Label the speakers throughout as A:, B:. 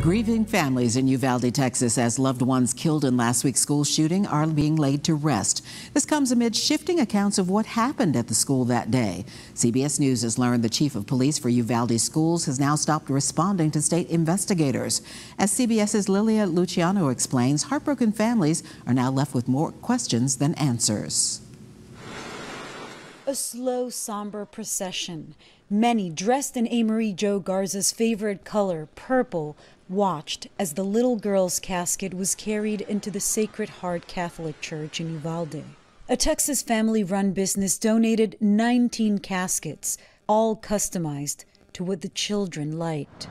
A: Grieving families in Uvalde, Texas, as loved ones killed in last week's school shooting are being laid to rest. This comes amid shifting accounts of what happened at the school that day. CBS News has learned the chief of police for Uvalde schools has now stopped responding to state investigators. As CBS's Lilia Luciano explains, heartbroken families are now left with more questions than answers.
B: A slow, somber procession. Many dressed in Amerie Jo Garza's favorite color, purple, watched as the little girl's casket was carried into the Sacred Heart Catholic Church in Uvalde. A Texas family run business donated 19 caskets, all customized to what the children liked.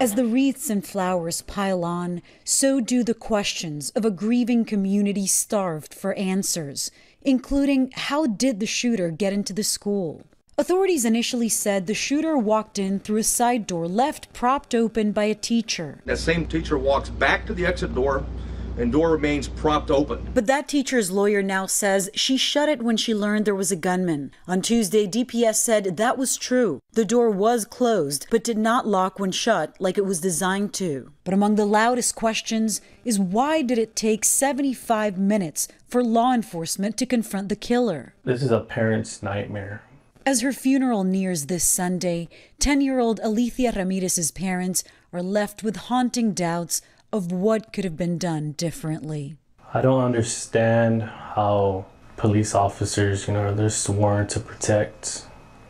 B: As the wreaths and flowers pile on, so do the questions of a grieving community starved for answers, including how did the shooter get into the school? Authorities initially said the shooter walked in through a side door left propped open by a teacher.
C: That same teacher walks back to the exit door and door remains propped open.
B: But that teacher's lawyer now says she shut it when she learned there was a gunman. On Tuesday, DPS said that was true. The door was closed, but did not lock when shut like it was designed to. But among the loudest questions is why did it take 75 minutes for law enforcement to confront the killer?
D: This is a parent's nightmare.
B: As her funeral nears this Sunday, 10 year old Alithia Ramirez's parents are left with haunting doubts of what could have been done differently.
D: I don't understand how police officers, you know, they're sworn to protect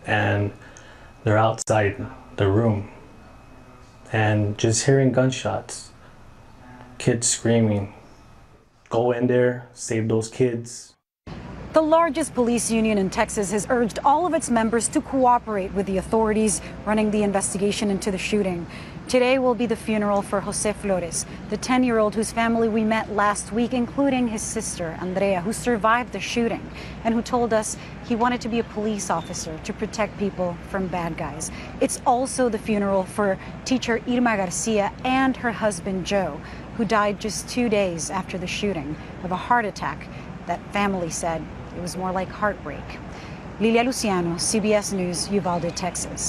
D: and they're outside the room and just hearing gunshots, kids screaming. Go in there, save those kids.
B: The largest police union in Texas has urged all of its members to cooperate with the authorities running the investigation into the shooting. Today will be the funeral for Jose Flores, the 10 year old whose family we met last week, including his sister, Andrea, who survived the shooting and who told us he wanted to be a police officer to protect people from bad guys. It's also the funeral for teacher Irma Garcia and her husband, Joe, who died just two days after the shooting of a heart attack that family said it was more like heartbreak. Lilia Luciano, CBS News, Uvalde, Texas.